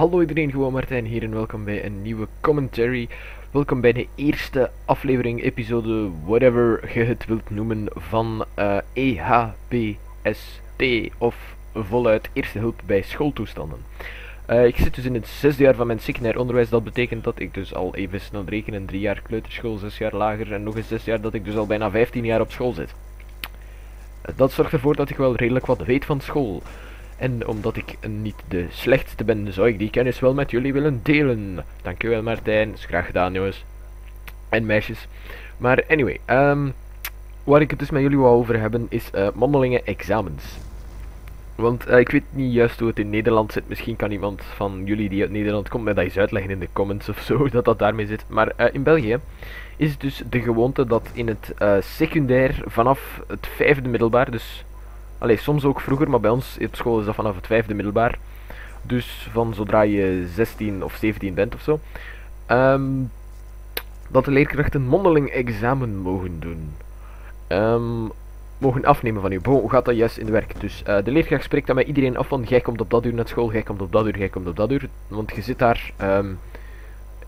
Hallo iedereen, gewoon Martijn hier en welkom bij een nieuwe commentary. Welkom bij de eerste aflevering, episode, whatever je het wilt noemen, van eh EHBST of voluit Eerste Hulp bij Schooltoestanden. Eh, ik zit dus in het zesde jaar van mijn secundair onderwijs, dat betekent dat ik dus al even snel rekenen, drie jaar kleuterschool, zes jaar lager en nog eens zes jaar dat ik dus al bijna 15 jaar op school zit. Eh, dat zorgt ervoor dat ik wel redelijk wat weet van school. En omdat ik niet de slechtste ben, zou ik die kennis wel met jullie willen delen. Dankjewel Martijn, is graag gedaan jongens. En meisjes. Maar anyway, um, waar ik het dus met jullie wou over hebben is uh, mondelinge examens. Want uh, ik weet niet juist hoe het in Nederland zit. Misschien kan iemand van jullie die uit Nederland komt mij dat eens uitleggen in de comments of zo, dat dat daarmee zit. Maar uh, in België is dus de gewoonte dat in het secundair vanaf het vijfde middelbaar, dus Allee, soms ook vroeger, maar bij ons op school is dat vanaf het vijfde middelbaar. Dus van zodra je 16 of 17 bent of zo. Um, dat de leerkrachten mondeling examen mogen doen. Um, mogen afnemen van je. hoe gaat dat juist in de werk? Dus uh, de leerkracht spreekt dan met iedereen af van jij komt op dat uur naar school, jij komt op dat uur, jij komt op dat uur. Want je zit daar um,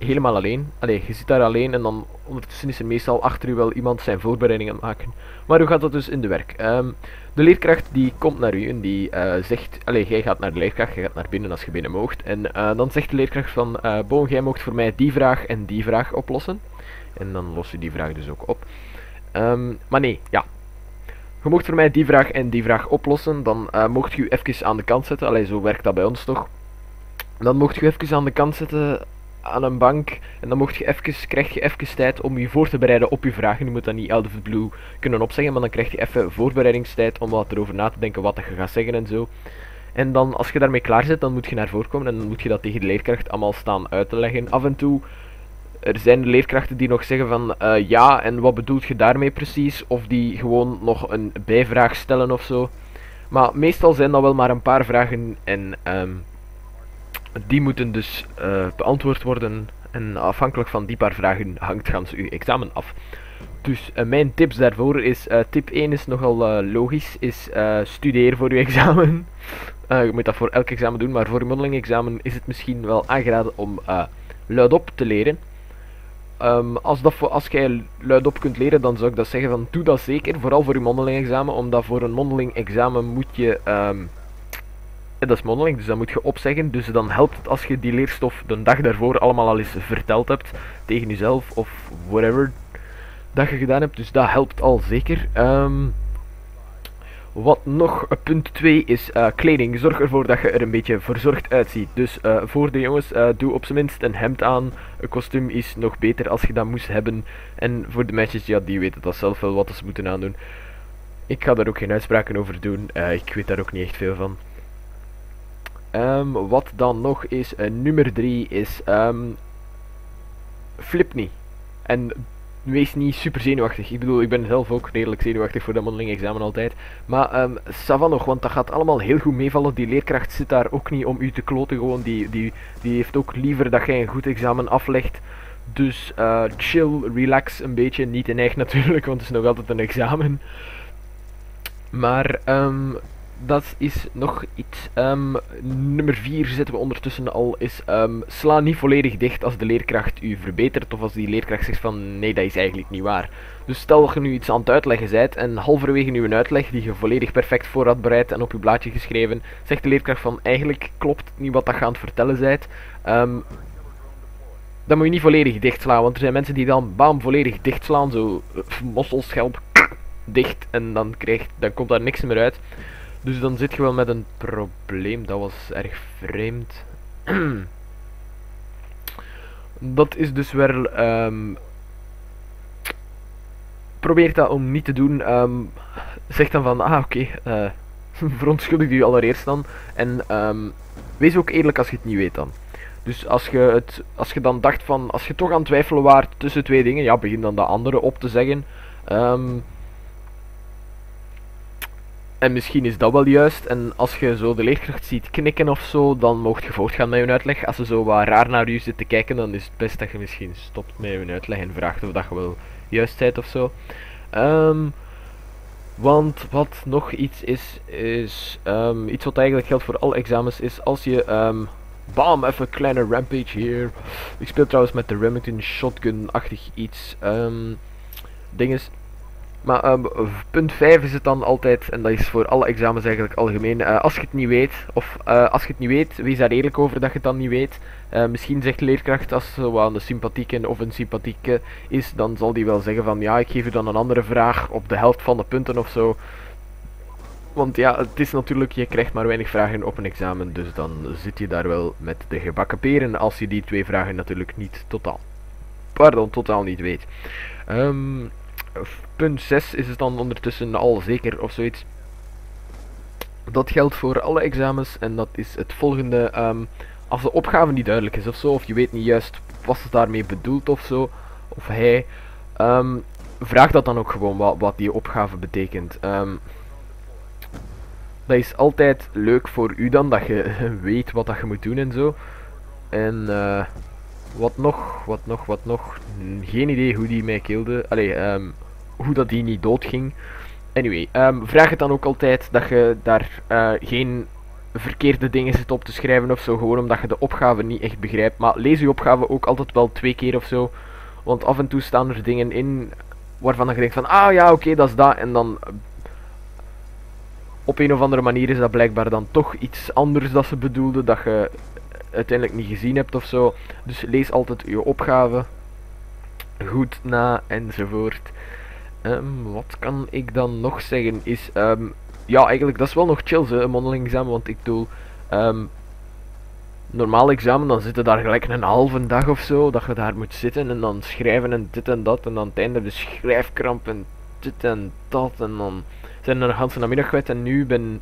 helemaal alleen. Allee, je zit daar alleen en dan ondertussen is er meestal achter u wel iemand zijn voorbereiding aan het maken. Maar hoe gaat dat dus in de werk? Um, de leerkracht die komt naar u en die uh, zegt, allee, jij gaat naar de leerkracht, jij gaat naar binnen als je binnen moogt. En uh, dan zegt de leerkracht van, uh, Boon, jij moogt voor mij die vraag en die vraag oplossen. En dan lost je die vraag dus ook op. Um, maar nee, ja. Je mocht voor mij die vraag en die vraag oplossen, dan mocht je u even aan de kant zetten. Allee, zo werkt dat bij ons toch. Dan mocht je even aan de kant zetten aan een bank. En dan mocht je even, krijg je even tijd om je voor te bereiden op je vragen. Je moet dat niet out the blue kunnen opzeggen, maar dan krijg je even voorbereidingstijd om wat erover na te denken wat je gaat zeggen en zo. En dan, als je daarmee klaar zit, dan moet je naar voren komen en dan moet je dat tegen de leerkracht allemaal staan uit te leggen. Af en toe, er zijn leerkrachten die nog zeggen van, uh, ja, en wat bedoelt je daarmee precies? Of die gewoon nog een bijvraag stellen of zo. Maar meestal zijn dat wel maar een paar vragen en... Um, die moeten dus uh, beantwoord worden en afhankelijk van die paar vragen hangt gans uw examen af. Dus uh, mijn tips daarvoor is, uh, tip 1 is nogal logisch, is studeer voor uw examen. je moet dat voor elk examen doen, maar voor uw mondeling examen is het misschien wel aangeraden om luidop te leren. Um, als, dat als jij luidop kunt leren, dan zou ik dat zeggen van doe dat zeker, vooral voor uw mondeling examen, omdat voor een mondeling examen moet je... Um, dat is mondeling, dus dat moet je opzeggen. Dus dan helpt het als je die leerstof de dag daarvoor allemaal al eens verteld hebt. Tegen jezelf of whatever dat je gedaan hebt. Dus dat helpt al zeker. Um, wat nog, punt 2 is uh, kleding. Zorg ervoor dat je er een beetje verzorgd uitziet. Dus uh, voor de jongens, doe op zijn minst een hemd aan. Een kostuum is nog beter als je dat moest hebben. En voor de meisjes, ja, die weten dat zelf wel wat ze moeten aandoen. Ik ga daar ook geen uitspraken over doen. ik weet daar ook niet echt veel van. Um, wat dan nog is, uh, nummer 3 is um, flip niet. En wees niet super zenuwachtig. Ik bedoel, ik ben zelf ook redelijk zenuwachtig voor dat mondeling examen altijd. Maar um, savan nog, want dat gaat allemaal heel goed meevallen. Die leerkracht zit daar ook niet om u te kloten. Gewoon, die, die, die heeft ook liever dat jij een goed examen aflegt. Dus uh, chill, relax een beetje. Niet in eigen natuurlijk, want het is nog altijd een examen. Maar um, dat is nog iets. Um, nummer 4 zitten we ondertussen al. Is um, sla niet volledig dicht als de leerkracht u verbetert. Of als die leerkracht zegt van nee, dat is eigenlijk niet waar. Dus stel dat je nu iets aan het uitleggen bent. En halverwege uw uitleg, die je volledig perfect voor had bereid en op je blaadje geschreven. Zegt de leerkracht van eigenlijk klopt niet wat dat je aan het vertellen bent. Um, dan moet je niet volledig dicht slaan. Want er zijn mensen die dan bam volledig dicht slaan. Zo uh, mosselschelp dicht. En dan, krijgt, dan komt daar niks meer uit. Dus dan zit je wel met een probleem. Dat was erg vreemd. dat is dus wel... Um, probeer dat om niet te doen. Um, zeg dan van, ah oké, okay, uh, verontschuldig je allereerst dan. En um, wees ook eerlijk als je het niet weet dan. Dus als je, het, als je dan dacht van, als je toch aan het twijfelen waart tussen twee dingen, ja, begin dan de andere op te zeggen. Um, en misschien is dat wel juist. En als je zo de leerkracht ziet knikken of zo, dan mocht je voortgaan met je uitleg. Als ze zo wat raar naar u zit te kijken, dan is het best dat je misschien stopt met je uitleg en vraagt of dat je wel juist bent of zo. Um, want wat nog iets is, is um, iets wat eigenlijk geldt voor alle examens, is als je um, Bam, even een kleine rampage hier. Ik speel trouwens met de Remington shotgun-achtig iets. Um, ding is, maar um, punt 5 is het dan altijd, en dat is voor alle examens eigenlijk algemeen, uh, als je het niet weet, of uh, als je het niet weet, wees daar eerlijk over dat je het dan niet weet. Uh, misschien zegt de leerkracht als ze wel een sympathieke of een sympathieke is, dan zal die wel zeggen van ja, ik geef u dan een andere vraag op de helft van de punten of zo. Want ja, het is natuurlijk, je krijgt maar weinig vragen op een examen, dus dan zit je daar wel met de gebakken peren als je die twee vragen natuurlijk niet totaal, pardon, totaal niet weet. Um, punt 6 is het dan ondertussen al zeker of zoiets. Dat geldt voor alle examens en dat is het volgende. Um, als de opgave niet duidelijk is of zo, of je weet niet juist wat ze daarmee bedoelt of zo, of hij, um, vraag dat dan ook gewoon wat, wat die opgave betekent. Um, dat is altijd leuk voor u dan, dat je weet wat dat je moet doen en zo. En uh, wat nog, wat nog, wat nog. Geen idee hoe die mij kilde. Allee, um, hoe dat die niet doodging. Anyway, um, vraag het dan ook altijd dat je daar uh, geen verkeerde dingen zit op te schrijven of zo. Gewoon omdat je de opgave niet echt begrijpt. Maar lees je opgave ook altijd wel twee keer of zo. Want af en toe staan er dingen in waarvan je denkt van, ah ja, oké, dat is dat. En dan op een of andere manier is dat blijkbaar dan toch iets anders dat ze bedoelden. Dat je uiteindelijk niet gezien hebt of zo. Dus lees altijd je opgave goed na enzovoort. Um, wat kan ik dan nog zeggen is, um, ja eigenlijk dat is wel nog chill een mondeling examen, want ik doe um, normaal examen, dan zitten daar gelijk een halve dag of zo, dat je daar moet zitten en dan schrijven en dit en dat, en dan het einde de schrijfkramp en dit en dat, en dan zijn er een hele namiddag kwijt en nu ben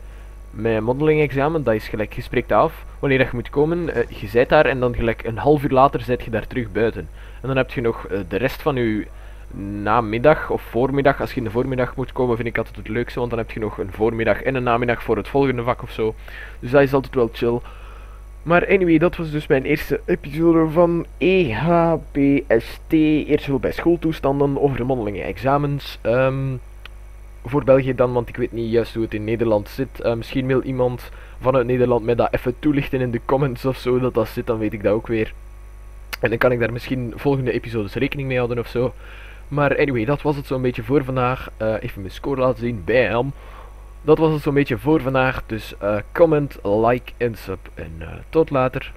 mijn modeling examen, dat is gelijk, je af wanneer je moet komen, uh, je zit daar en dan gelijk een half uur later zit je daar terug buiten. En dan heb je nog uh, de rest van je namiddag of voormiddag. Als je in de voormiddag moet komen, vind ik altijd het leukste, want dan heb je nog een voormiddag en een namiddag voor het volgende vak of zo. Dus dat is altijd wel chill. Maar anyway, dat was dus mijn eerste episode van EHPST. Eerst wel bij schooltoestanden over de mondelinge examens. Um, voor België dan, want ik weet niet juist hoe het in Nederland zit. Uh, misschien wil iemand vanuit Nederland mij dat even toelichten in de comments of zo, dat dat zit, dan weet ik dat ook weer. En dan kan ik daar misschien volgende episodes rekening mee houden of zo. Maar anyway, dat was het zo'n beetje voor vandaag. Uh, even mijn score laten zien. Bam! Dat was het zo'n beetje voor vandaag. Dus uh, comment, like en sub. En tot later.